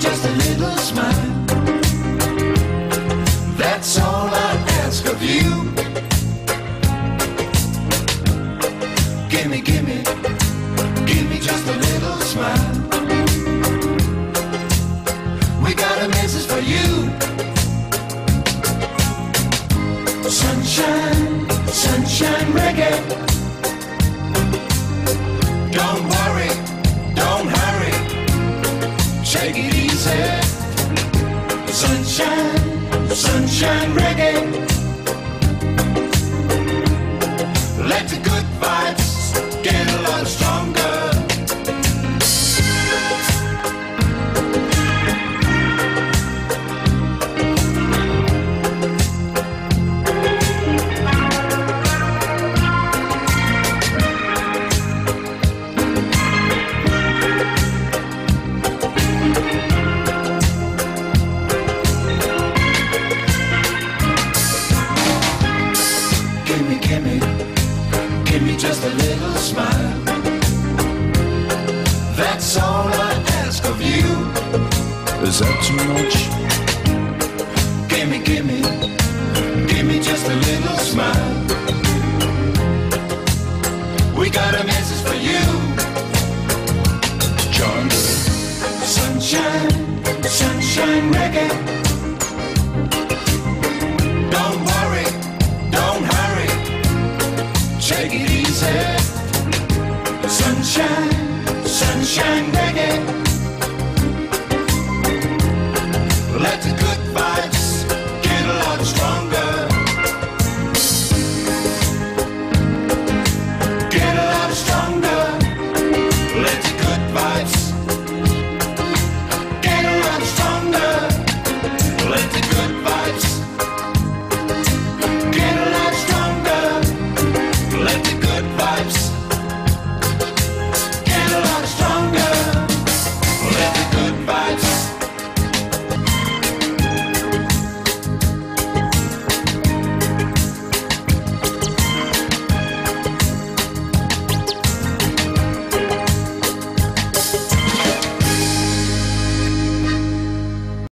just a little smile. That's all I ask of you. Gimme, gimme, give me just a little smile. We got a message for you. Sunshine, sunshine reggae. Sunshine, reggae. Let the good Gimme, gimme, just a little smile. That's all I ask of you. Is that too much? Gimme, gimme, Sunshine, sunshine reggae.